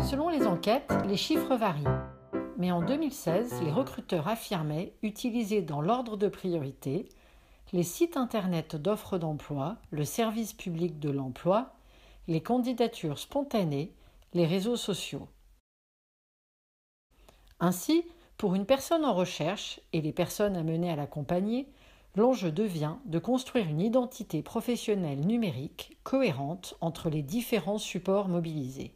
Selon les enquêtes, les chiffres varient. Mais en 2016, les recruteurs affirmaient utiliser dans l'ordre de priorité les sites Internet d'offres d'emploi, le service public de l'emploi, les candidatures spontanées, les réseaux sociaux. Ainsi, pour une personne en recherche et les personnes amenées à l'accompagner, l'enjeu devient de construire une identité professionnelle numérique cohérente entre les différents supports mobilisés.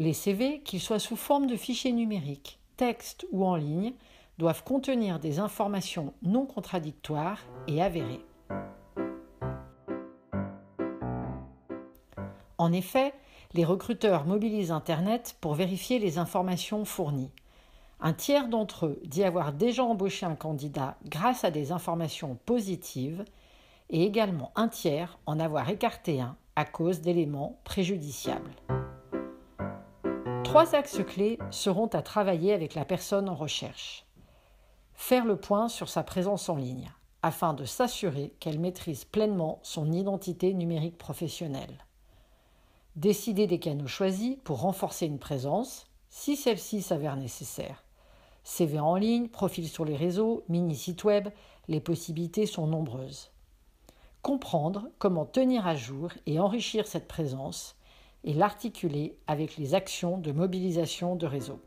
Les CV, qu'ils soient sous forme de fichiers numériques, texte ou en ligne, doivent contenir des informations non contradictoires et avérées. En effet, les recruteurs mobilisent Internet pour vérifier les informations fournies. Un tiers d'entre eux dit avoir déjà embauché un candidat grâce à des informations positives et également un tiers en avoir écarté un à cause d'éléments préjudiciables. Trois axes clés seront à travailler avec la personne en recherche. Faire le point sur sa présence en ligne afin de s'assurer qu'elle maîtrise pleinement son identité numérique professionnelle. Décider des canaux choisis pour renforcer une présence, si celle-ci s'avère nécessaire. CV en ligne, profil sur les réseaux, mini-site web, les possibilités sont nombreuses. Comprendre comment tenir à jour et enrichir cette présence et l'articuler avec les actions de mobilisation de réseau.